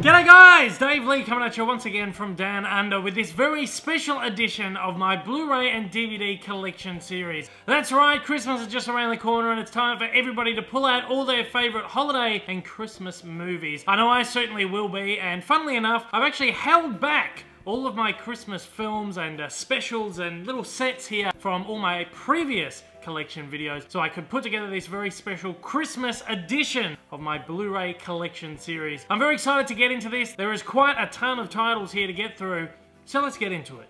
G'day guys, Dave Lee coming at you once again from Down Under with this very special edition of my Blu-ray and DVD collection series. That's right, Christmas is just around the corner and it's time for everybody to pull out all their favourite holiday and Christmas movies. I know I certainly will be, and funnily enough, I've actually held back all of my Christmas films and uh, specials and little sets here from all my previous collection videos so I could put together this very special Christmas edition of my Blu-ray collection series. I'm very excited to get into this. There is quite a ton of titles here to get through, so let's get into it.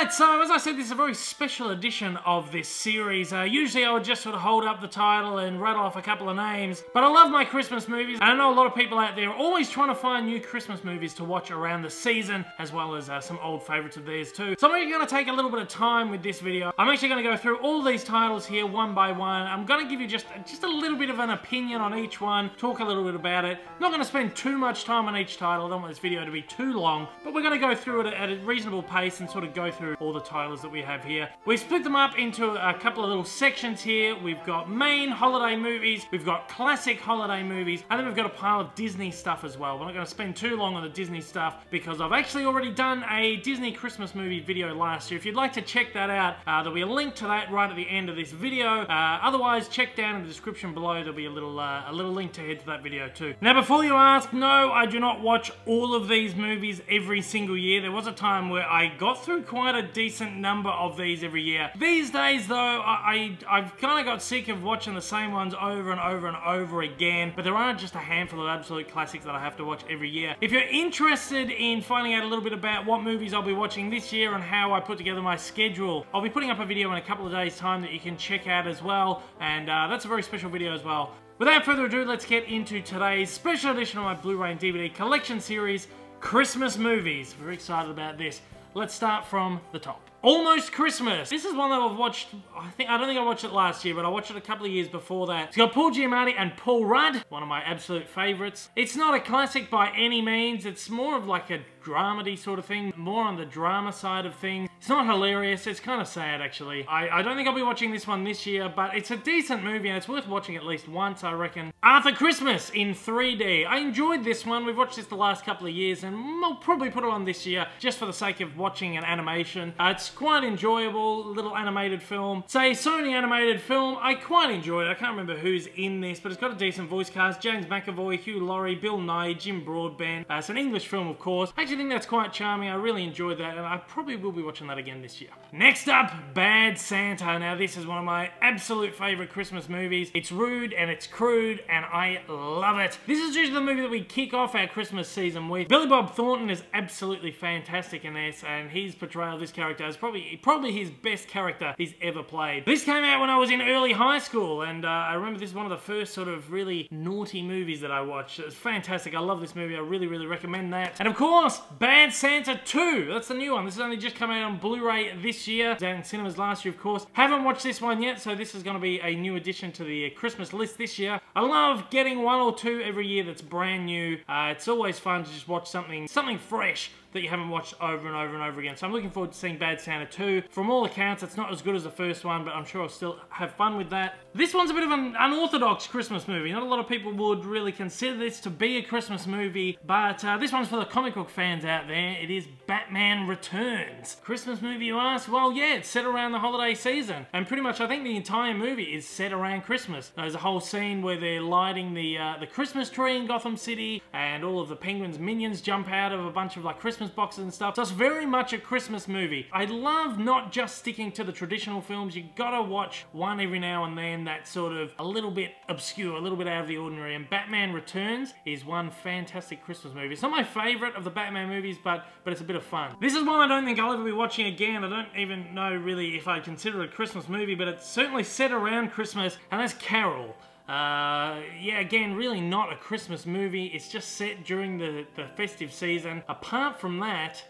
Alright, so as I said, this is a very special edition of this series. Uh, usually I would just sort of hold up the title and rattle off a couple of names, but I love my Christmas movies. I know a lot of people out there are always trying to find new Christmas movies to watch around the season, as well as uh, some old favourites of theirs too. So I'm actually going to take a little bit of time with this video. I'm actually going to go through all these titles here one by one. I'm going to give you just, just a little bit of an opinion on each one, talk a little bit about it. I'm not going to spend too much time on each title. I don't want this video to be too long, but we're going to go through it at a reasonable pace and sort of go through all the titles that we have here. We've split them up into a couple of little sections here. We've got main holiday movies, we've got classic holiday movies, and then we've got a pile of Disney stuff as well. We're not going to spend too long on the Disney stuff because I've actually already done a Disney Christmas movie video last year. If you'd like to check that out, uh, there'll be a link to that right at the end of this video. Uh, otherwise, check down in the description below. There'll be a little, uh, a little link to head to that video too. Now, before you ask, no, I do not watch all of these movies every single year. There was a time where I got through quite a a decent number of these every year. These days though, I, I, have kind of got sick of watching the same ones over and over and over again, but there are just a handful of absolute classics that I have to watch every year. If you're interested in finding out a little bit about what movies I'll be watching this year and how I put together my schedule, I'll be putting up a video in a couple of days time that you can check out as well, and uh, that's a very special video as well. Without further ado, let's get into today's special edition of my Blu-ray and DVD collection series, Christmas Movies. Very excited about this. Let's start from the top. Almost Christmas. This is one that I've watched, I think, I don't think I watched it last year, but I watched it a couple of years before that. It's got Paul Giamatti and Paul Rudd, one of my absolute favorites. It's not a classic by any means. It's more of like a dramedy sort of thing, more on the drama side of things. It's not hilarious, it's kind of sad actually. I, I don't think I'll be watching this one this year, but it's a decent movie and it's worth watching at least once, I reckon. Arthur Christmas in 3D. I enjoyed this one. We've watched this the last couple of years and we'll probably put it on this year just for the sake of watching an animation. Uh, it's quite enjoyable, little animated film. Say Sony animated film, I quite enjoyed it. I can't remember who's in this, but it's got a decent voice cast. James McAvoy, Hugh Laurie, Bill Nighy, Jim Broadbent. Uh, it's an English film, of course. Actually think that's quite charming. I really enjoyed that and I probably will be watching that again this year. Next up, Bad Santa. Now this is one of my absolute favourite Christmas movies. It's rude and it's crude and I love it. This is usually the movie that we kick off our Christmas season with. Billy Bob Thornton is absolutely fantastic in this and his portrayal of this character is probably, probably his best character he's ever played. This came out when I was in early high school and uh, I remember this is one of the first sort of really naughty movies that I watched. It's fantastic. I love this movie. I really, really recommend that. And of course, Bad Santa 2. That's the new one. This has only just come out on Blu-ray this year. Down in cinemas last year, of course. Haven't watched this one yet, so this is going to be a new addition to the Christmas list this year. I love getting one or two every year that's brand new. Uh, it's always fun to just watch something, something fresh that you haven't watched over and over and over again. So I'm looking forward to seeing Bad Santa 2. From all accounts, it's not as good as the first one, but I'm sure I'll still have fun with that. This one's a bit of an unorthodox Christmas movie. Not a lot of people would really consider this to be a Christmas movie, but uh, this one's for the comic book fans out there. It is Batman Returns. Christmas movie, you ask? Well, yeah, it's set around the holiday season. And pretty much, I think the entire movie is set around Christmas. There's a whole scene where they're lighting the, uh, the Christmas tree in Gotham City, and all of the Penguin's minions jump out of a bunch of like Christmas boxes and stuff. So it's very much a Christmas movie. I love not just sticking to the traditional films. You gotta watch one every now and then that's sort of a little bit obscure, a little bit out of the ordinary. And Batman Returns is one fantastic Christmas movie. It's not my favorite of the Batman movies, but, but it's a bit of fun. This is one I don't think I'll ever be watching again. I don't even know really if I consider it a Christmas movie, but it's certainly set around Christmas, and that's Carol. Uh, yeah, again, really not a Christmas movie. It's just set during the, the festive season. Apart from that,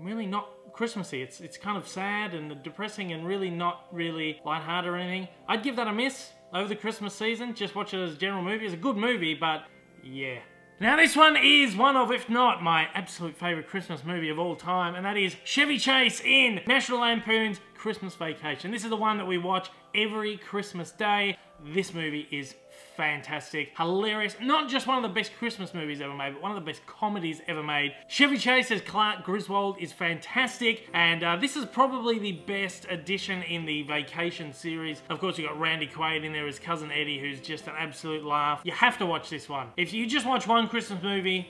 really not Christmassy. It's it's kind of sad and depressing and really not really lighthearted or anything. I'd give that a miss over the Christmas season. Just watch it as a general movie. It's a good movie, but yeah. Now this one is one of, if not my absolute favourite Christmas movie of all time, and that is Chevy Chase in National Lampoon's Christmas Vacation. This is the one that we watch every Christmas day. This movie is fantastic, hilarious. Not just one of the best Christmas movies ever made, but one of the best comedies ever made. Chevy Chase as Clark Griswold is fantastic, and uh, this is probably the best addition in the Vacation series. Of course, you've got Randy Quaid in there as Cousin Eddie, who's just an absolute laugh. You have to watch this one. If you just watch one Christmas movie,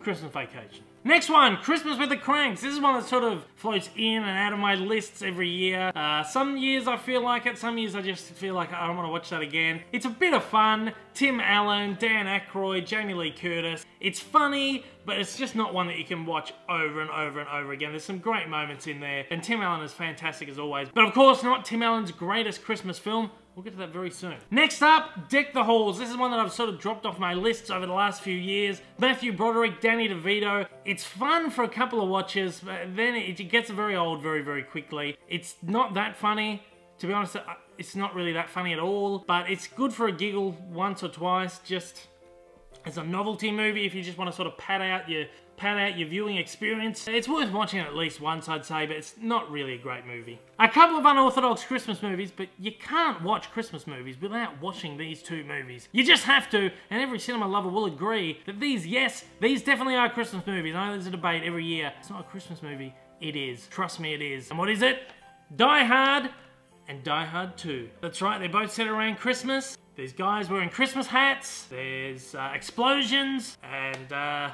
Christmas Vacation. Next one, Christmas with the Cranks. This is one that sort of floats in and out of my lists every year. Uh, some years I feel like it, some years I just feel like I don't want to watch that again. It's a bit of fun. Tim Allen, Dan Aykroyd, Jamie Lee Curtis. It's funny, but it's just not one that you can watch over and over and over again. There's some great moments in there, and Tim Allen is fantastic as always. But of course, not Tim Allen's greatest Christmas film, We'll get to that very soon. Next up, Deck the Halls. This is one that I've sort of dropped off my lists over the last few years. Matthew Broderick, Danny DeVito. It's fun for a couple of watches, but then it gets very old very, very quickly. It's not that funny. To be honest, it's not really that funny at all, but it's good for a giggle once or twice, just as a novelty movie if you just want to sort of pad out your pad out your viewing experience. It's worth watching at least once, I'd say, but it's not really a great movie. A couple of unorthodox Christmas movies, but you can't watch Christmas movies without watching these two movies. You just have to, and every cinema lover will agree that these, yes, these definitely are Christmas movies. I know there's a debate every year. It's not a Christmas movie. It is. Trust me, it is. And what is it? Die Hard and Die Hard 2. That's right, they're both set around Christmas. There's guys wearing Christmas hats, there's uh, explosions, and uh,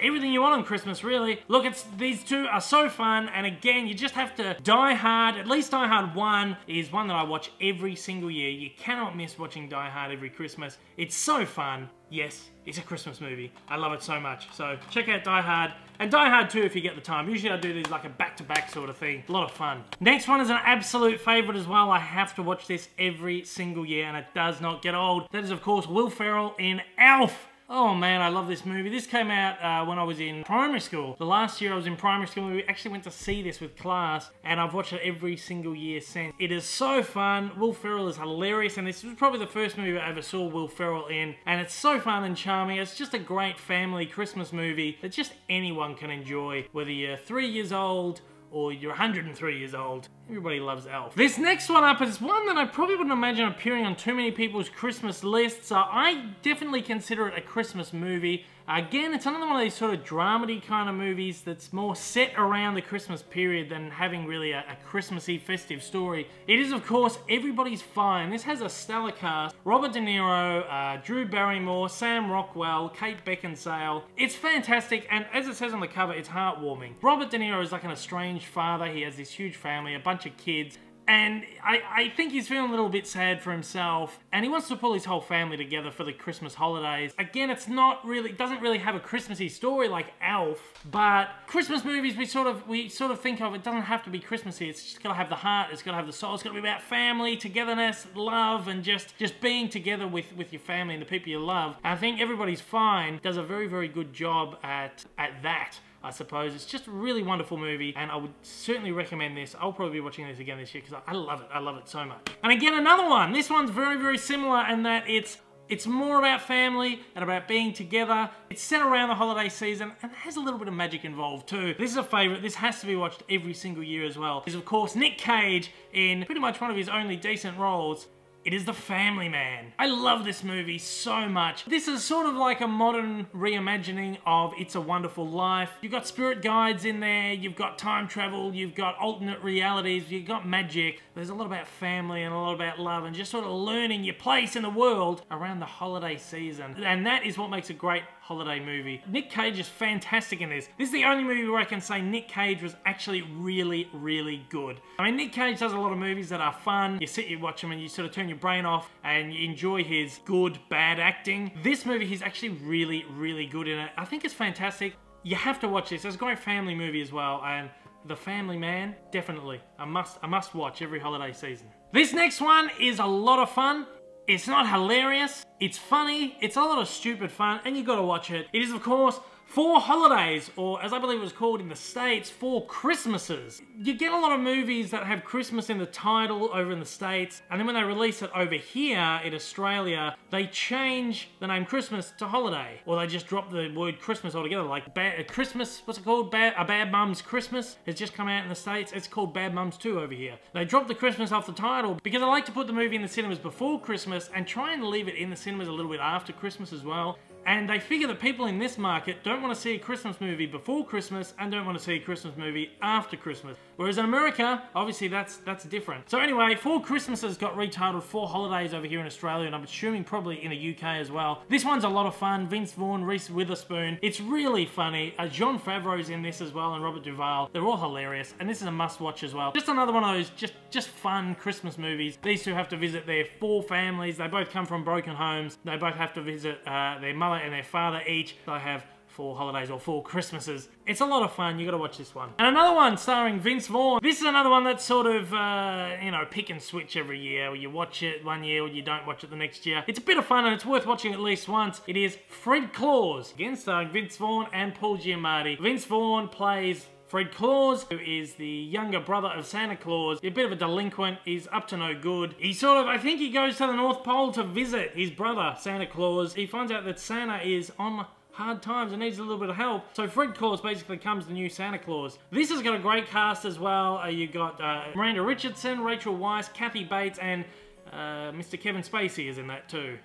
everything you want on Christmas, really. Look, it's these two are so fun, and again, you just have to Die Hard. At least Die Hard 1 is one that I watch every single year. You cannot miss watching Die Hard every Christmas. It's so fun. Yes, it's a Christmas movie. I love it so much. So check out Die Hard. And Die Hard 2 if you get the time. Usually I do these like a back-to-back -back sort of thing. A lot of fun. Next one is an absolute favourite as well. I have to watch this every single year and it does not get old. That is of course Will Ferrell in Elf. Oh man, I love this movie. This came out uh, when I was in primary school. The last year I was in primary school, we actually went to see this with class, and I've watched it every single year since. It is so fun. Will Ferrell is hilarious, and this was probably the first movie I ever saw Will Ferrell in, and it's so fun and charming. It's just a great family Christmas movie that just anyone can enjoy, whether you're three years old or you're 103 years old. Everybody loves Elf. This next one up is one that I probably wouldn't imagine appearing on too many people's Christmas lists. Uh, I definitely consider it a Christmas movie. Again, it's another one of these sort of dramedy kind of movies that's more set around the Christmas period than having really a, a Christmassy festive story. It is, of course, Everybody's Fine. This has a stellar cast. Robert De Niro, uh, Drew Barrymore, Sam Rockwell, Kate Beckinsale. It's fantastic, and as it says on the cover, it's heartwarming. Robert De Niro is like an estranged father. He has this huge family, a bunch of kids, and I, I think he's feeling a little bit sad for himself, and he wants to pull his whole family together for the Christmas holidays. Again, it's not really, doesn't really have a Christmassy story like Elf, but Christmas movies we sort of, we sort of think of, it doesn't have to be Christmassy, it's just gotta have the heart, it's gotta have the soul, it's gotta be about family, togetherness, love, and just, just being together with, with your family and the people you love. And I think Everybody's Fine does a very, very good job at, at that. I suppose. It's just a really wonderful movie, and I would certainly recommend this. I'll probably be watching this again this year because I love it. I love it so much. And again, another one. This one's very, very similar in that it's it's more about family and about being together. It's set around the holiday season and has a little bit of magic involved too. This is a favourite. This has to be watched every single year as well. Is of course Nick Cage in pretty much one of his only decent roles it is The Family Man. I love this movie so much. This is sort of like a modern reimagining of It's a Wonderful Life. You've got spirit guides in there, you've got time travel, you've got alternate realities, you've got magic. There's a lot about family and a lot about love and just sort of learning your place in the world around the holiday season. And that is what makes a great holiday movie. Nick Cage is fantastic in this. This is the only movie where I can say Nick Cage was actually really, really good. I mean, Nick Cage does a lot of movies that are fun. You sit, you watch them, and you sort of turn your brain off and you enjoy his good, bad acting. This movie, he's actually really, really good in it. I think it's fantastic. You have to watch this. It's a great family movie as well, and The Family Man, definitely. A must, a must watch every holiday season. This next one is a lot of fun. It's not hilarious, it's funny, it's a lot of stupid fun, and you gotta watch it. It is, of course, Four Holidays, or as I believe it was called in the States, Four Christmases. You get a lot of movies that have Christmas in the title over in the States, and then when they release it over here in Australia, they change the name Christmas to Holiday. Or they just drop the word Christmas altogether, like bad, uh, Christmas, what's it called? Bad, A Bad Mum's Christmas has just come out in the States. It's called Bad Mums 2 over here. They dropped the Christmas off the title because I like to put the movie in the cinemas before Christmas and try and leave it in the cinemas a little bit after Christmas as well. And they figure that people in this market don't want to see a Christmas movie before Christmas and don't want to see a Christmas movie after Christmas. Whereas in America, obviously that's that's different. So anyway, Four Christmases got retitled Four Holidays over here in Australia, and I'm assuming probably in the UK as well. This one's a lot of fun. Vince Vaughn, Reese Witherspoon. It's really funny. Uh, Jon Favreau's in this as well, and Robert Duvall. They're all hilarious, and this is a must-watch as well. Just another one of those just just fun Christmas movies. These two have to visit their four families. They both come from broken homes. They both have to visit uh, their mother and their father each. They have four holidays or four Christmases. It's a lot of fun. You got to watch this one. And another one starring Vince Vaughn. This is another one that's sort of, uh, you know, pick and switch every year. You watch it one year or you don't watch it the next year. It's a bit of fun and it's worth watching at least once. It is Fred Claus. Again, starring Vince Vaughn and Paul Giamatti. Vince Vaughn plays Fred Claus, who is the younger brother of Santa Claus, a bit of a delinquent, he's up to no good. He sort of, I think he goes to the North Pole to visit his brother, Santa Claus. He finds out that Santa is on hard times and needs a little bit of help. So Fred Claus basically comes the new Santa Claus. This has got a great cast as well. Uh, you got uh, Miranda Richardson, Rachel Weisz, Kathy Bates, and uh, Mr. Kevin Spacey is in that too.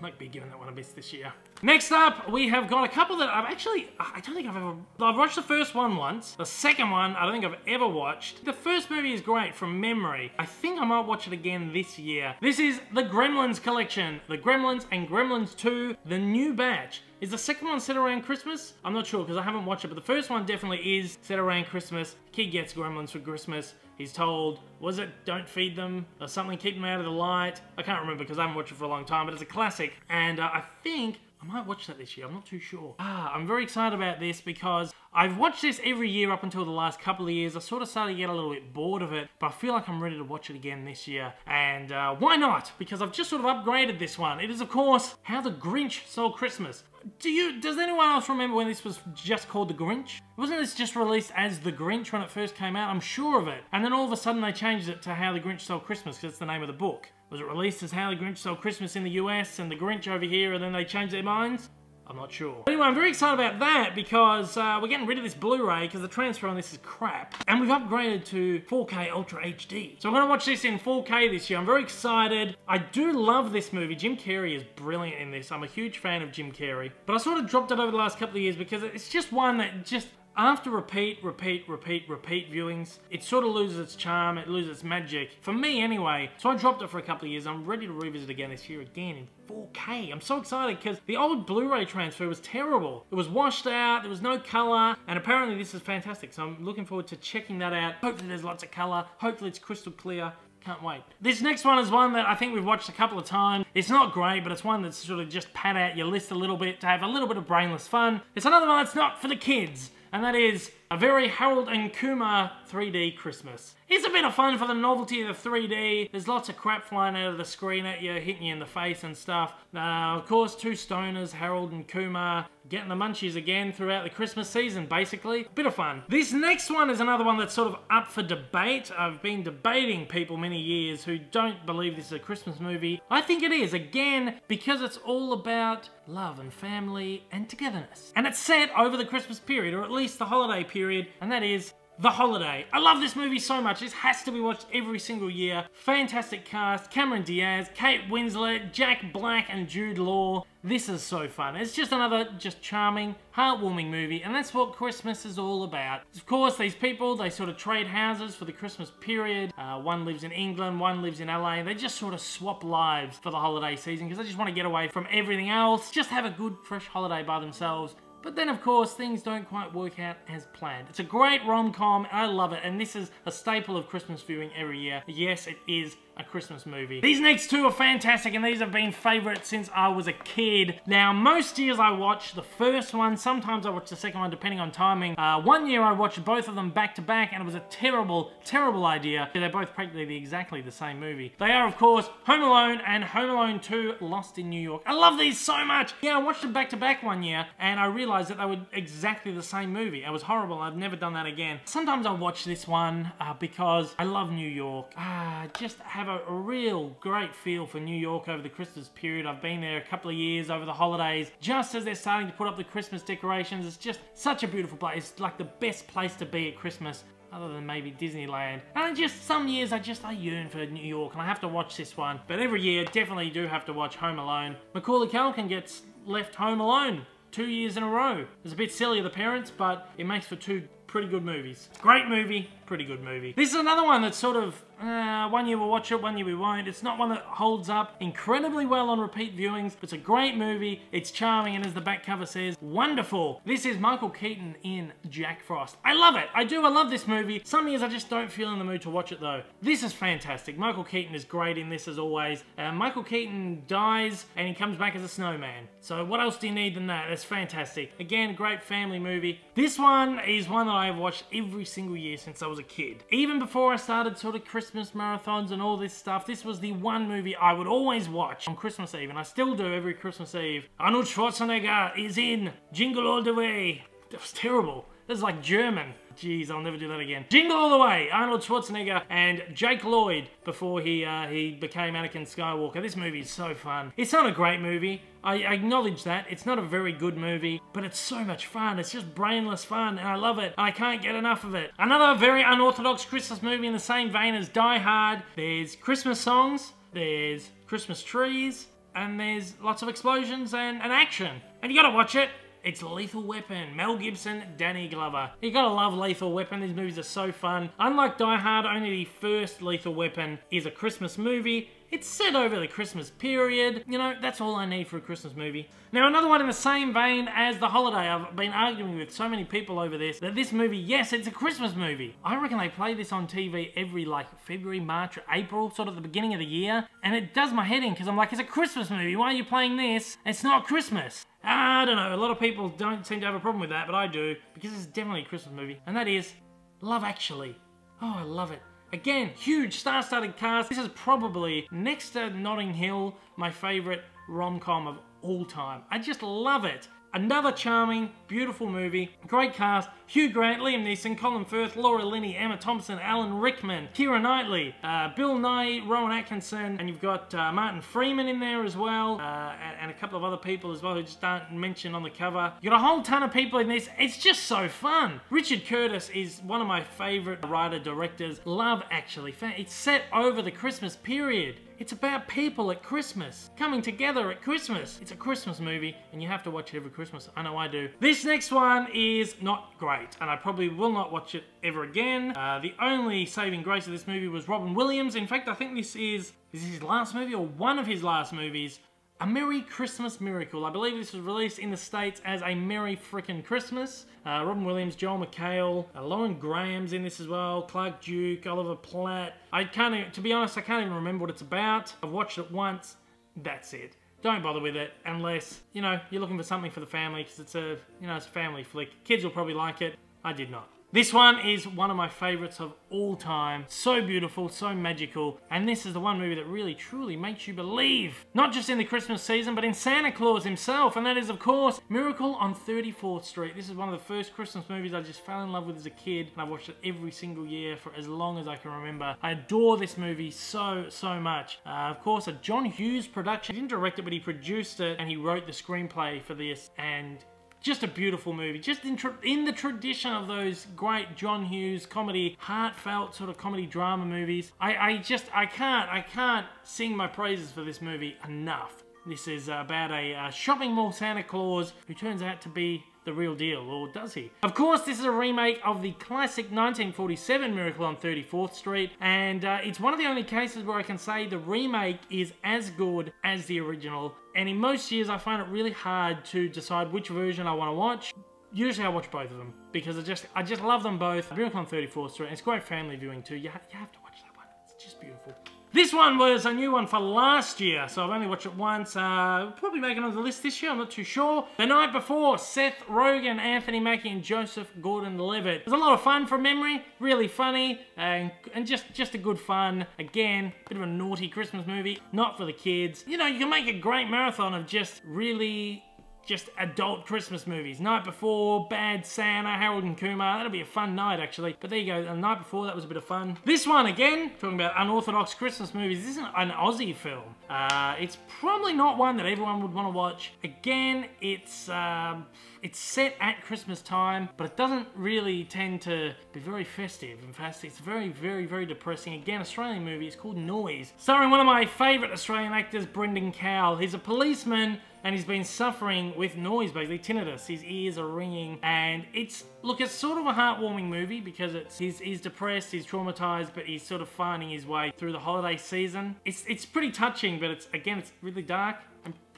Might be giving that one a miss this year. Next up, we have got a couple that I've actually, I don't think I've ever, I've watched the first one once. The second one, I don't think I've ever watched. The first movie is great from memory. I think I might watch it again this year. This is the Gremlins collection. The Gremlins and Gremlins 2, the new batch. Is the second one set around Christmas? I'm not sure because I haven't watched it, but the first one definitely is set around Christmas. Kid gets gremlins for Christmas. He's told, was it don't feed them or something, keep them out of the light? I can't remember because I haven't watched it for a long time, but it's a classic. And uh, I think I might watch that this year, I'm not too sure. Ah, I'm very excited about this because I've watched this every year up until the last couple of years. I sort of started to get a little bit bored of it, but I feel like I'm ready to watch it again this year. And uh, why not? Because I've just sort of upgraded this one. It is, of course, How the Grinch Stole Christmas. Do you, does anyone else remember when this was just called The Grinch? Wasn't this just released as The Grinch when it first came out? I'm sure of it. And then all of a sudden they changed it to How the Grinch Stole Christmas because it's the name of the book. Was it released as How the Grinch Stole Christmas in the US and The Grinch over here and then they changed their minds? I'm not sure. Anyway, I'm very excited about that because uh, we're getting rid of this Blu-ray because the transfer on this is crap. And we've upgraded to 4K Ultra HD. So I'm going to watch this in 4K this year. I'm very excited. I do love this movie. Jim Carrey is brilliant in this. I'm a huge fan of Jim Carrey. But I sort of dropped it over the last couple of years because it's just one that just after repeat, repeat, repeat, repeat viewings, it sort of loses its charm, it loses its magic. For me anyway, so I dropped it for a couple of years. I'm ready to revisit again this year again in 4K. I'm so excited because the old Blu-ray transfer was terrible. It was washed out, there was no color, and apparently this is fantastic. So I'm looking forward to checking that out. Hopefully there's lots of color, hopefully it's crystal clear. Can't wait. This next one is one that I think we've watched a couple of times. It's not great, but it's one that's sort of just pad out your list a little bit to have a little bit of brainless fun. It's another one that's not for the kids and that is a very Harold and Kumar 3D Christmas. It's a bit of fun for the novelty of the 3D. There's lots of crap flying out of the screen at you, hitting you in the face and stuff. Uh, of course, two stoners, Harold and Kumar, getting the munchies again throughout the Christmas season, basically. Bit of fun. This next one is another one that's sort of up for debate. I've been debating people many years who don't believe this is a Christmas movie. I think it is, again, because it's all about love and family and togetherness. And it's set over the Christmas period, or at least the holiday period, and that is the Holiday. I love this movie so much. This has to be watched every single year. Fantastic cast. Cameron Diaz, Kate Winslet, Jack Black, and Jude Law. This is so fun. It's just another just charming, heartwarming movie, and that's what Christmas is all about. Of course, these people, they sort of trade houses for the Christmas period. Uh, one lives in England, one lives in LA. They just sort of swap lives for the holiday season because they just want to get away from everything else. Just have a good, fresh holiday by themselves but then, of course, things don't quite work out as planned. It's a great rom-com, I love it, and this is a staple of Christmas viewing every year. Yes, it is a Christmas movie. These next two are fantastic and these have been favourites since I was a kid. Now, most years I watch the first one, sometimes I watch the second one depending on timing. Uh, one year I watched both of them back to back and it was a terrible, terrible idea. They're both practically exactly the same movie. They are, of course, Home Alone and Home Alone 2 Lost in New York. I love these so much! Yeah, I watched them back to back one year and I realised that they were exactly the same movie. It was horrible. I've never done that again. Sometimes I watch this one uh, because I love New York. Ah, just have a, a real great feel for New York over the Christmas period. I've been there a couple of years over the holidays, just as they're starting to put up the Christmas decorations. It's just such a beautiful place. It's like the best place to be at Christmas other than maybe Disneyland. And just, some years I just, I yearn for New York and I have to watch this one. But every year, definitely do have to watch Home Alone. Macaulay Culkin gets left home alone two years in a row. It's a bit silly of the parents, but it makes for two pretty good movies. Great movie, pretty good movie. This is another one that's sort of, uh, one year we'll watch it, one year we won't. It's not one that holds up incredibly well on repeat viewings. It's a great movie, it's charming, and as the back cover says, wonderful. This is Michael Keaton in Jack Frost. I love it. I do, I love this movie. Some years I just don't feel in the mood to watch it though. This is fantastic. Michael Keaton is great in this as always. Uh, Michael Keaton dies and he comes back as a snowman. So what else do you need than that? It's fantastic. Again, great family movie. This one is one that I have watched every single year since I was a kid. Even before I started sort of Christmas marathons and all this stuff, this was the one movie I would always watch on Christmas Eve, and I still do every Christmas Eve. Arnold Schwarzenegger is in Jingle All the Way. That was terrible. That's like German. Jeez, I'll never do that again. Jingle All the Way, Arnold Schwarzenegger and Jake Lloyd before he uh, he became Anakin Skywalker. This movie is so fun. It's not a great movie. I acknowledge that. It's not a very good movie, but it's so much fun. It's just brainless fun, and I love it. I can't get enough of it. Another very unorthodox Christmas movie in the same vein as Die Hard. There's Christmas songs, there's Christmas trees, and there's lots of explosions and, and action. And you gotta watch it. It's Lethal Weapon, Mel Gibson, Danny Glover. You gotta love Lethal Weapon, these movies are so fun. Unlike Die Hard, only the first Lethal Weapon is a Christmas movie. It's set over the Christmas period. You know, that's all I need for a Christmas movie. Now, another one in the same vein as The Holiday. I've been arguing with so many people over this, that this movie, yes, it's a Christmas movie. I reckon they play this on TV every, like, February, March, or April, sort of the beginning of the year. And it does my head in, because I'm like, it's a Christmas movie. Why are you playing this? It's not Christmas. Ah, I don't know, a lot of people don't seem to have a problem with that, but I do, because it's definitely a Christmas movie. And that is Love Actually. Oh, I love it. Again, huge star-studded cast. This is probably, next to Notting Hill, my favourite rom-com of all time. I just love it. Another charming, beautiful movie. Great cast. Hugh Grant, Liam Neeson, Colin Firth, Laura Linney, Emma Thompson, Alan Rickman, Keira Knightley, uh, Bill Nighy, Rowan Atkinson, and you've got uh, Martin Freeman in there as well, uh, and, a couple of other people as well who just aren't mentioned on the cover. You got a whole ton of people in this. It's just so fun. Richard Curtis is one of my favourite writer-directors. Love, actually. It's set over the Christmas period. It's about people at Christmas, coming together at Christmas. It's a Christmas movie, and you have to watch it every Christmas. I know I do. This next one is not great, and I probably will not watch it ever again. Uh, the only saving grace of this movie was Robin Williams. In fact, I think this is, is his last movie or one of his last movies. A Merry Christmas Miracle. I believe this was released in the States as A Merry Frickin' Christmas. Uh, Robin Williams, Joel McHale, uh, Lauren Graham's in this as well, Clark Duke, Oliver Platt. I can't to be honest, I can't even remember what it's about. I've watched it once, that's it. Don't bother with it unless, you know, you're looking for something for the family because it's a, you know, it's a family flick. Kids will probably like it. I did not. This one is one of my favorites of all time. So beautiful, so magical, and this is the one movie that really truly makes you believe, not just in the Christmas season, but in Santa Claus himself, and that is, of course, Miracle on 34th Street. This is one of the first Christmas movies I just fell in love with as a kid, and I've watched it every single year for as long as I can remember. I adore this movie so, so much. Uh, of course, a John Hughes production. He didn't direct it, but he produced it, and he wrote the screenplay for this, and just a beautiful movie. Just in, in, the tradition of those great John Hughes comedy, heartfelt sort of comedy drama movies. I, I just, I can't, I can't sing my praises for this movie enough. This is about a shopping mall Santa Claus who turns out to be the real deal, or does he? Of course, this is a remake of the classic 1947 Miracle on 34th Street, and uh, it's one of the only cases where I can say the remake is as good as the original. And in most years, I find it really hard to decide which version I want to watch. Usually I watch both of them because I just I just love them both. Miracle on 34th Street, it's great family viewing too. You, ha you have to watch that one. It's just beautiful. This one was a new one for last year, so I've only watched it once. Uh, probably make it on the list this year, I'm not too sure. The night before, Seth Rogen, Anthony Mackie, and Joseph Gordon-Levitt. It was a lot of fun from memory, really funny, and, and just, just a good fun. Again, bit of a naughty Christmas movie, not for the kids. You know, you can make a great marathon of just really just adult Christmas movies. Night Before, Bad Santa, Harold and Kumar. That'll be a fun night, actually. But there you go. The Night Before, that was a bit of fun. This one, again, talking about unorthodox Christmas movies. This is an Aussie film. Uh, it's probably not one that everyone would want to watch. Again, it's... Um, it's set at Christmas time, but it doesn't really tend to be very festive. In fact, it's very, very, very depressing. Again, Australian movie. It's called Noise. Starring one of my favourite Australian actors, Brendan Cowell. He's a policeman and he's been suffering with noise, basically tinnitus. His ears are ringing, and it's look, it's sort of a heartwarming movie because it's he's, he's depressed, he's traumatized, but he's sort of finding his way through the holiday season. It's it's pretty touching, but it's again it's really dark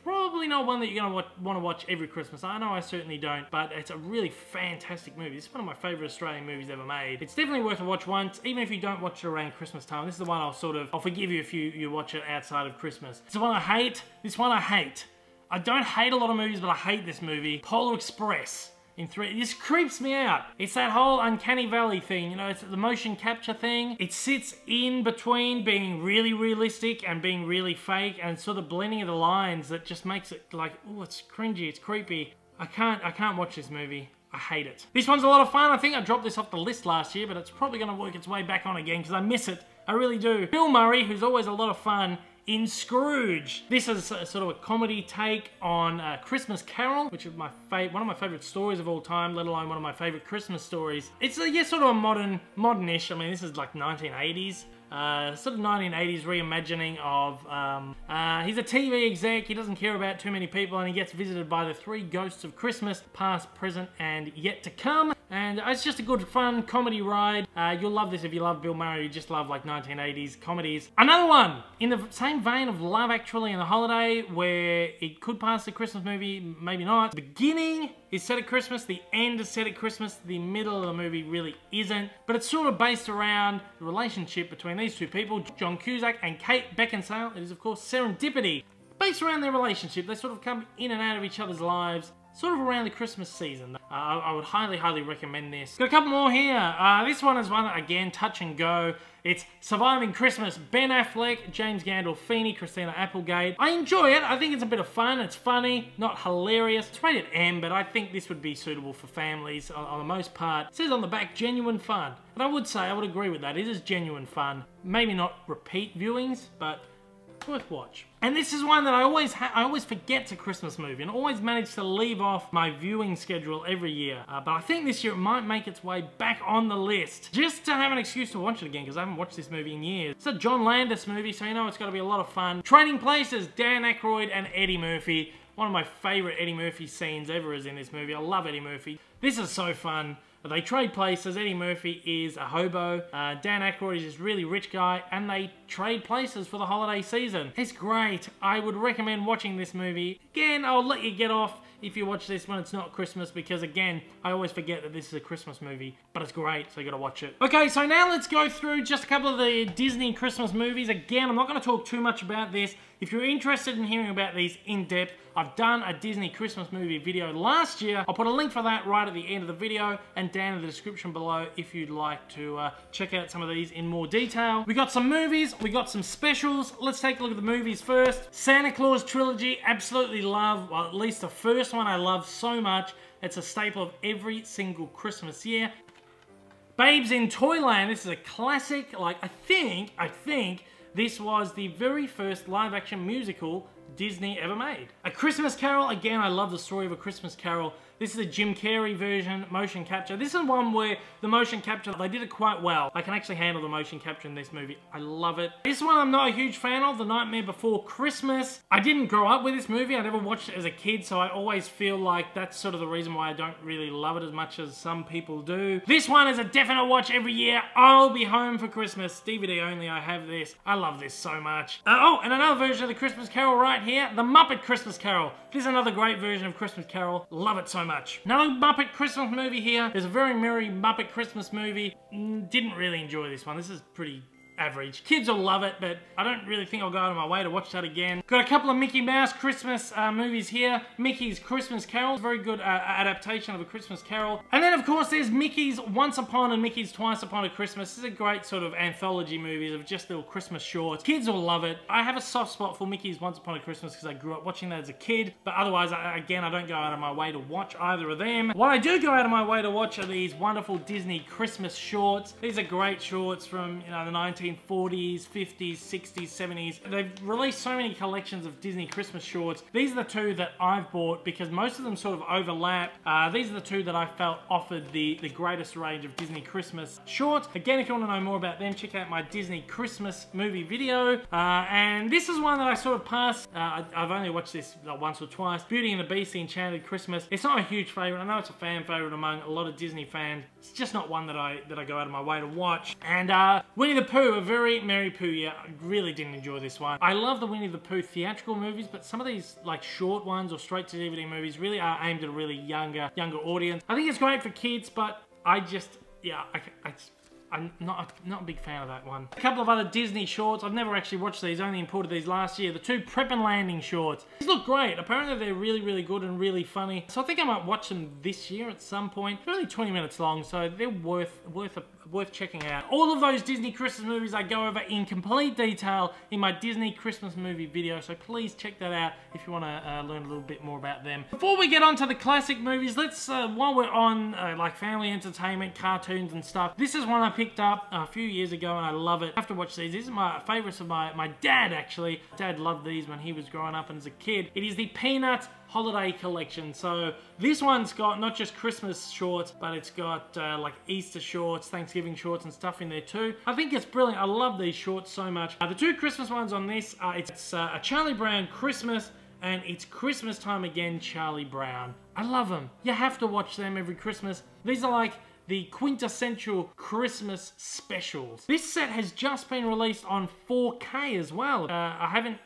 probably not one that you're to want to watch every Christmas. I know I certainly don't, but it's a really fantastic movie. Is one of my favourite Australian movies ever made. It's definitely worth a watch once, even if you don't watch it around Christmas time. This is the one I'll sort of, I'll forgive you if you, you watch it outside of Christmas. It's the one I hate. This one I hate. I don't hate a lot of movies, but I hate this movie. Polar Express in three. This creeps me out. It's that whole uncanny valley thing, you know, it's the motion capture thing. It sits in between being really realistic and being really fake and sort of blending of the lines that just makes it like, oh, it's cringy, it's creepy. I can't, I can't watch this movie. I hate it. This one's a lot of fun. I think I dropped this off the list last year, but it's probably going to work its way back on again because I miss it. I really do. Bill Murray, who's always a lot of fun, in Scrooge. This is a, sort of a comedy take on uh, Christmas Carol, which is my one of my favorite stories of all time, let alone one of my favorite Christmas stories. It's a, yeah, sort of a modern, modernish. I mean, this is like 1980s. Uh, sort of 1980s reimagining of, um, uh, he's a TV exec, he doesn't care about too many people, and he gets visited by the three ghosts of Christmas, past, present, and yet to come. And it's just a good, fun comedy ride. Uh, you'll love this if you love Bill Murray, you just love like 1980s comedies. Another one, in the same vein of Love Actually and The Holiday, where it could pass the Christmas movie, maybe not. The beginning is set at Christmas, the end is set at Christmas, the middle of the movie really isn't. But it's sort of based around the relationship between these two people, John Cusack and Kate Beckinsale. It is, of course, serendipity. Based around their relationship, they sort of come in and out of each other's lives sort of around the Christmas season. Uh, I, would highly, highly recommend this. Got a couple more here. Uh, this one is one, again, touch and go. It's Surviving Christmas. Ben Affleck, James Gandolfini, Christina Applegate. I enjoy it. I think it's a bit of fun. It's funny, not hilarious. It's rated M, but I think this would be suitable for families on, on the most part. It says on the back, genuine fun. And I would say, I would agree with that. It is genuine fun. Maybe not repeat viewings, but worth watch. And this is one that I always I always forget a Christmas movie and always manage to leave off my viewing schedule every year. Uh, but I think this year it might make its way back on the list just to have an excuse to watch it again because I haven't watched this movie in years. It's a John Landis movie, so you know it's got to be a lot of fun. Trading Places, Dan Aykroyd and Eddie Murphy. One of my favorite Eddie Murphy scenes ever is in this movie. I love Eddie Murphy. This is so fun. They trade places. Eddie Murphy is a hobo. Uh, Dan Aykroyd is this really rich guy, and they trade places for the holiday season. It's great. I would recommend watching this movie. Again, I'll let you get off if you watch this when it's not Christmas because again, I always forget that this is a Christmas movie, but it's great, so you gotta watch it. Okay, so now let's go through just a couple of the Disney Christmas movies. Again, I'm not gonna talk too much about this. If you're interested in hearing about these in depth, I've done a Disney Christmas movie video last year. I'll put a link for that right at the end of the video and down in the description below if you'd like to uh, check out some of these in more detail. We got some movies, we got some specials. Let's take a look at the movies first. Santa Claus Trilogy, absolutely love, well at least the first one I love so much. It's a staple of every single Christmas year. Babes in Toyland, this is a classic, like I think, I think, this was the very first live action musical Disney ever made. A Christmas Carol, again, I love the story of A Christmas Carol. This is a Jim Carrey version, motion capture. This is one where the motion capture, they did it quite well. I can actually handle the motion capture in this movie. I love it. This one I'm not a huge fan of, The Nightmare Before Christmas. I didn't grow up with this movie. I never watched it as a kid, so I always feel like that's sort of the reason why I don't really love it as much as some people do. This one is a definite watch every year. I'll be home for Christmas. DVD only, I have this. I love this so much. Uh, oh, and another version of the Christmas Carol right here, The Muppet Christmas Carol. This is another great version of Christmas Carol. Love it so much. Another Muppet Christmas movie here. There's a very merry Muppet Christmas movie. Mm, didn't really enjoy this one. This is pretty average. Kids will love it, but I don't really think I'll go out of my way to watch that again. Got a couple of Mickey Mouse Christmas uh, movies here. Mickey's Christmas Carol, very good uh, adaptation of A Christmas Carol. And then, of course, there's Mickey's Once Upon and Mickey's Twice Upon a Christmas. This is a great sort of anthology movies of just little Christmas shorts. Kids will love it. I have a soft spot for Mickey's Once Upon a Christmas because I grew up watching that as a kid, but otherwise, I, again, I don't go out of my way to watch either of them. What I do go out of my way to watch are these wonderful Disney Christmas shorts. These are great shorts from, you know, the 1940s, 50s, 60s, 70s. They've released so many collections of Disney Christmas shorts. These are the two that I've bought because most of them sort of overlap. Uh, these are the two that I felt offered the, the greatest range of Disney Christmas shorts. Again, if you want to know more about them, check out my Disney Christmas movie video. Uh, and this is one that I sort of passed. Uh, I've only watched this once or twice. Beauty and the Beast, The Enchanted Christmas. It's not a huge favorite. I know it's a fan favorite among a lot of Disney fans. It's just not one that I that I go out of my way to watch. And uh, Winnie the Pooh, a very Merry Pooh year. I really didn't enjoy this one. I love the Winnie the Pooh theatrical movies, but some of these like short ones or straight to DVD movies really are aimed at a really younger, younger audience. I think it's great for kids, but I just, yeah, I, I I'm not a, not a big fan of that one. A couple of other Disney shorts. I've never actually watched these. Only imported these last year. The two Prep and Landing shorts. These look great. Apparently they're really, really good and really funny. So I think I might watch them this year at some point. They're only 20 minutes long, so they're worth worth a worth checking out. All of those Disney Christmas movies I go over in complete detail in my Disney Christmas movie video, so please check that out if you want to uh, learn a little bit more about them. Before we get on to the classic movies, let's, uh, while we're on uh, like family entertainment, cartoons and stuff, this is one I picked up a few years ago and I love it. I have to watch these. These are my favorites of my, my dad actually. Dad loved these when he was growing up and as a kid. It is the Peanuts holiday collection. So this one's got not just Christmas shorts, but it's got uh, like Easter shorts, Thanksgiving shorts and stuff in there too. I think it's brilliant. I love these shorts so much. Uh, the two Christmas ones on this, uh, it's uh, a Charlie Brown Christmas and it's Christmas time again, Charlie Brown. I love them. You have to watch them every Christmas. These are like the quintessential Christmas specials. This set has just been released on 4K as well. Uh, I haven't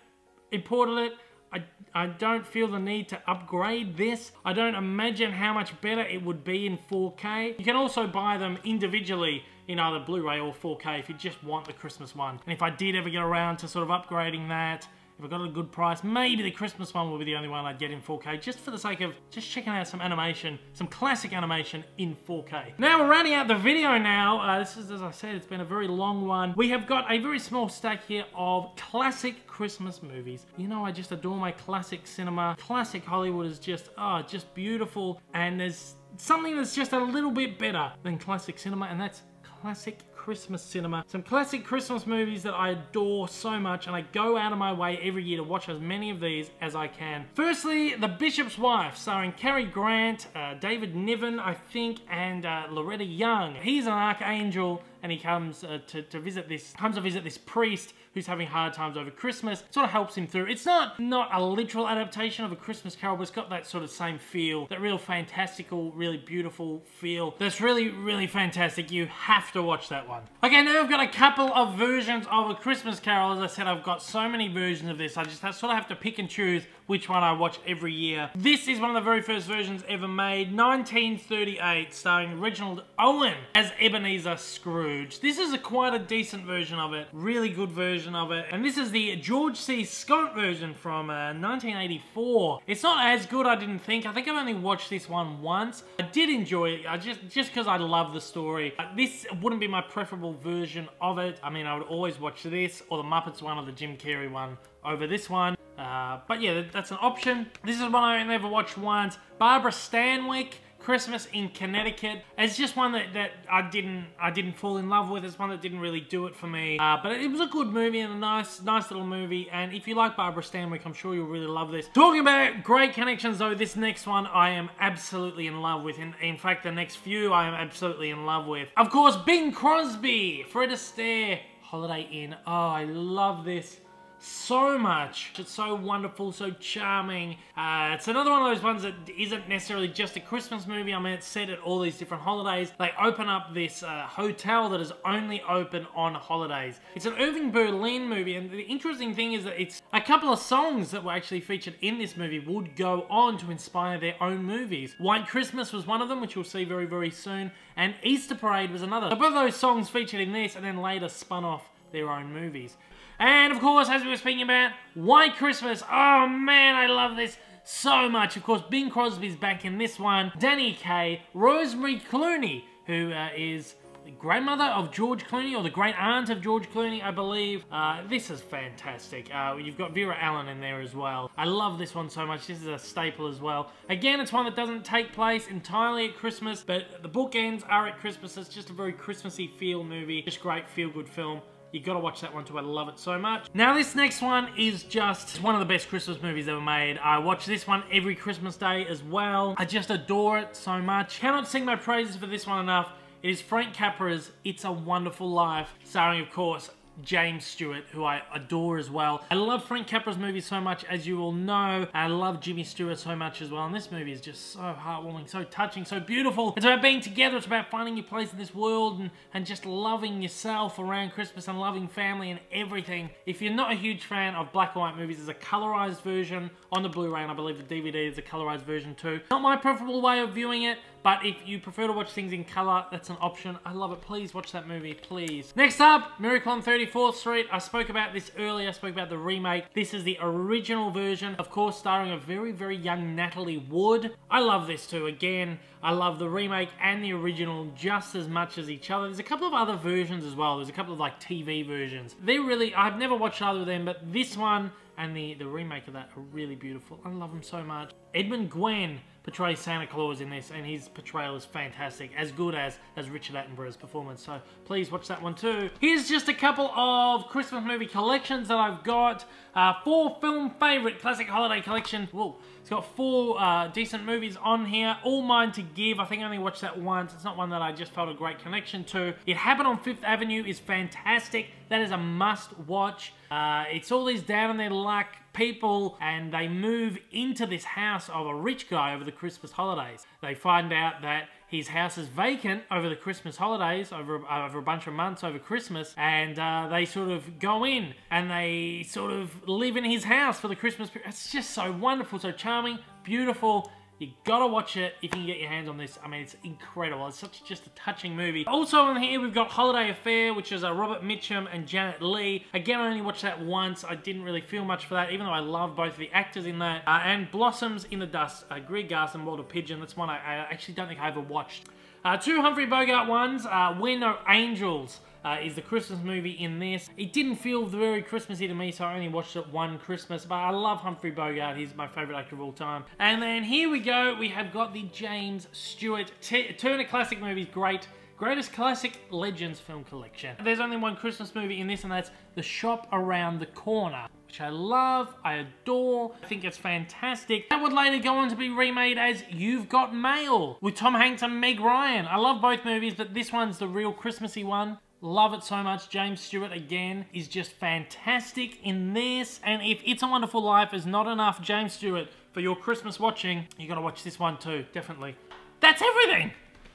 imported it. I, I don't feel the need to upgrade this. I don't imagine how much better it would be in 4K. You can also buy them individually in either Blu-ray or 4K if you just want the Christmas one. And if I did ever get around to sort of upgrading that, if I got a good price, maybe the Christmas one will be the only one I'd get in 4K, just for the sake of just checking out some animation, some classic animation in 4K. Now we're rounding out the video now. Uh, this is, as I said, it's been a very long one. We have got a very small stack here of classic Christmas movies. You know, I just adore my classic cinema. Classic Hollywood is just, oh, just beautiful. And there's something that's just a little bit better than classic cinema, and that's classic Christmas cinema. Some classic Christmas movies that I adore so much and I go out of my way every year to watch as many of these as I can. Firstly, The Bishop's Wife, starring Cary Grant, uh, David Niven, I think, and uh, Loretta Young. He's an archangel and he comes uh, to, to visit this comes to visit this priest who's having hard times over Christmas. Sort of helps him through. It's not not a literal adaptation of a Christmas Carol, but it's got that sort of same feel, that real fantastical, really beautiful feel. That's really really fantastic. You have to watch that one. Okay, now I've got a couple of versions of a Christmas Carol. As I said, I've got so many versions of this. I just sort of have to pick and choose which one I watch every year. This is one of the very first versions ever made, 1938, starring Reginald Owen as Ebenezer Scrooge. This is a quite a decent version of it, really good version of it. And this is the George C. Scott version from uh, 1984. It's not as good, I didn't think. I think I've only watched this one once. I did enjoy it, I just just because I love the story. Uh, this wouldn't be my preferable version of it. I mean, I would always watch this or the Muppets one or the Jim Carrey one over this one. Uh, but yeah, that's an option. This is one I only ever watched once. Barbara Stanwyck, Christmas in Connecticut. It's just one that, that I didn't I didn't fall in love with. It's one that didn't really do it for me. Uh, but it was a good movie and a nice nice little movie. And if you like Barbara Stanwyck, I'm sure you'll really love this. Talking about great connections though, this next one I am absolutely in love with. In, in fact, the next few I am absolutely in love with. Of course, Bing Crosby, Fred Astaire, Holiday Inn. Oh, I love this so much. It's so wonderful, so charming. Uh, it's another one of those ones that isn't necessarily just a Christmas movie. I mean, it's set at all these different holidays. They open up this uh, hotel that is only open on holidays. It's an Irving Berlin movie, and the interesting thing is that it's a couple of songs that were actually featured in this movie would go on to inspire their own movies. White Christmas was one of them, which you'll see very, very soon, and Easter Parade was another. So both those songs featured in this and then later spun off their own movies. And of course, as we were speaking about, White Christmas. Oh man, I love this so much. Of course, Bing Crosby's back in this one. Danny Kaye, Rosemary Clooney, who uh, is grandmother of George Clooney, or the great aunt of George Clooney, I believe. Uh, this is fantastic. Uh, you've got Vera-Ellen in there as well. I love this one so much. This is a staple as well. Again, it's one that doesn't take place entirely at Christmas, but the bookends are at Christmas. It's just a very Christmassy feel movie. Just great feel-good film. You gotta watch that one too, I love it so much. Now this next one is just one of the best Christmas movies ever made. I watch this one every Christmas day as well. I just adore it so much. Cannot sing my praises for this one enough. It is Frank Capra's It's a Wonderful Life, starring, of course, James Stewart, who I adore as well. I love Frank Capra's movie so much, as you all know. I love Jimmy Stewart so much as well, and this movie is just so heartwarming, so touching, so beautiful. It's about being together, it's about finding your place in this world and, and just loving yourself around Christmas and loving family and everything. If you're not a huge fan of black and white movies, there's a colorized version on the Blu-ray, and I believe the DVD is a colorized version too. Not my preferable way of viewing it, but if you prefer to watch things in color, that's an option. I love it. Please watch that movie, please. Next up, Miracle on 34th Street. I spoke about this earlier. I spoke about the remake. This is the original version, of course, starring a very, very young Natalie Wood. I love this too. Again, I love the remake and the original just as much as each other. There's a couple of other versions as well. There's a couple of like TV versions. They're really, I've never watched either of them, but this one and the, the remake of that are really beautiful. I love them so much. Edmund Gwenn portrays Santa Claus in this, and his portrayal is fantastic, as good as, as Richard Attenborough's performance, so please watch that one too. Here's just a couple of Christmas movie collections that I've got. Uh, four film favourite classic holiday collection. Whoa, it's got four uh, decent movies on here, all mine to give. I think I only watched that once. It's not one that I just felt a great connection to. It Happened on Fifth Avenue is fantastic. That is a must watch. Uh, it's all these down on their luck people and they move into this house of a rich guy over the Christmas holidays. They find out that his house is vacant over the Christmas holidays, over, over a bunch of months over Christmas, and uh, they sort of go in and they sort of live in his house for the Christmas period. It's just so wonderful, so charming, beautiful, you gotta watch it if you can get your hands on this. I mean, it's incredible. It's such just a touching movie. Also on here, we've got Holiday Affair, which is uh, Robert Mitchum and Janet Leigh. Again, I only watched that once. I didn't really feel much for that, even though I love both the actors in that. Uh, and Blossoms in the Dust, uh, Greer Garson, Walter Pidgeon. That's one I, I, actually don't think I ever watched. Uh, two Humphrey Bogart ones, uh, We're No Angels uh, is the Christmas movie in this. It didn't feel very Christmassy to me, so I only watched it one Christmas, but I love Humphrey Bogart. He's my favourite actor of all time. And then here we go. We have got the James Stewart T Turner Classic Movies Great Greatest Classic Legends Film Collection. There's only one Christmas movie in this, and that's The Shop Around the Corner which I love, I adore, I think it's fantastic. That would later go on to be remade as You've Got Mail with Tom Hanks and Meg Ryan. I love both movies, but this one's the real Christmassy one. Love it so much. James Stewart, again, is just fantastic in this. And if It's a Wonderful Life is not enough James Stewart for your Christmas watching, you gotta watch this one too, definitely. That's everything!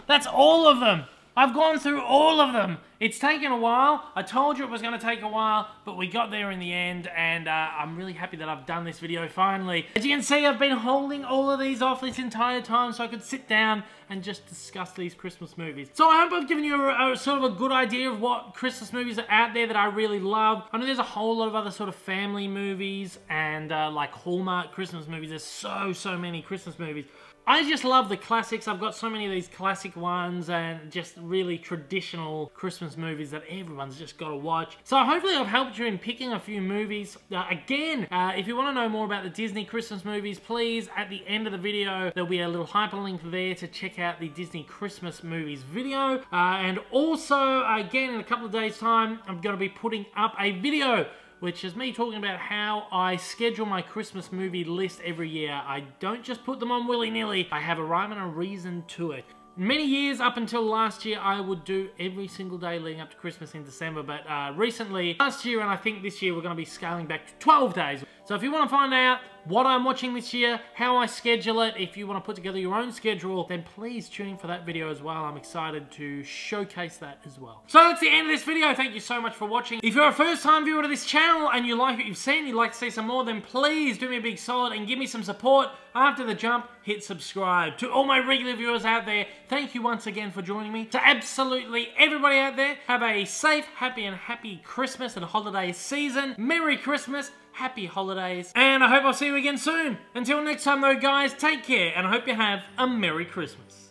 That's all of them! I've gone through all of them. It's taken a while. I told you it was going to take a while, but we got there in the end, and uh, I'm really happy that I've done this video finally. As you can see, I've been holding all of these off this entire time so I could sit down and just discuss these Christmas movies. So I hope I've given you a, a sort of a good idea of what Christmas movies are out there that I really love. I know there's a whole lot of other sort of family movies and uh, like Hallmark Christmas movies. There's so, so many Christmas movies. I just love the classics. I've got so many of these classic ones and just really traditional Christmas movies that everyone's just got to watch. So hopefully I've helped you in picking a few movies. Uh, again, uh, if you want to know more about the Disney Christmas movies, please, at the end of the video, there'll be a little hyperlink there to check out the Disney Christmas movies video. Uh, and also, again, in a couple of days' time, I'm going to be putting up a video which is me talking about how I schedule my Christmas movie list every year. I don't just put them on willy-nilly. I have a rhyme and a reason to it. Many years up until last year, I would do every single day leading up to Christmas in December, but uh, recently, last year and I think this year, we're going to be scaling back to 12 days. So if you want to find out what I'm watching this year, how I schedule it. If you want to put together your own schedule, then please tune in for that video as well. I'm excited to showcase that as well. So that's the end of this video. Thank you so much for watching. If you're a first time viewer to this channel and you like what you've seen, you'd like to see some more, then please do me a big solid and give me some support. After the jump, hit subscribe. To all my regular viewers out there, thank you once again for joining me. To absolutely everybody out there, have a safe, happy, and happy Christmas and holiday season. Merry Christmas happy holidays, and I hope I'll see you again soon. Until next time though guys, take care, and I hope you have a Merry Christmas.